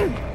Woo!